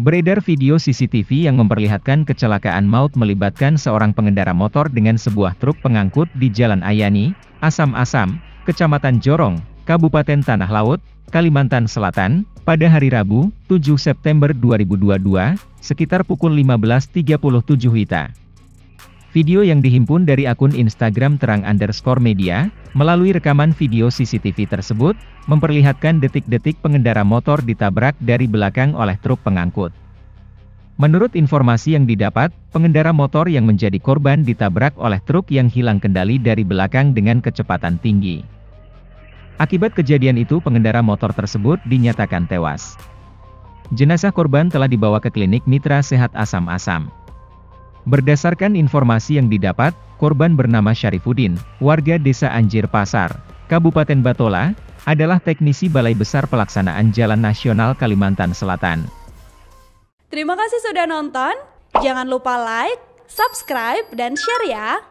Beredar video CCTV yang memperlihatkan kecelakaan maut melibatkan seorang pengendara motor dengan sebuah truk pengangkut di Jalan Ayani, Asam-Asam, Kecamatan Jorong, Kabupaten Tanah Laut, Kalimantan Selatan, pada hari Rabu, 7 September 2022, sekitar pukul 15.37 WITA. Video yang dihimpun dari akun Instagram terang underscore media, melalui rekaman video CCTV tersebut, memperlihatkan detik-detik pengendara motor ditabrak dari belakang oleh truk pengangkut. Menurut informasi yang didapat, pengendara motor yang menjadi korban ditabrak oleh truk yang hilang kendali dari belakang dengan kecepatan tinggi. Akibat kejadian itu pengendara motor tersebut dinyatakan tewas. Jenazah korban telah dibawa ke klinik Mitra Sehat Asam-Asam. Berdasarkan informasi yang didapat, korban bernama Syarifuddin, warga desa Anjir Pasar, Kabupaten Batola, adalah teknisi Balai Besar Pelaksanaan Jalan Nasional Kalimantan Selatan. Terima kasih sudah nonton, jangan lupa like, subscribe, dan share ya!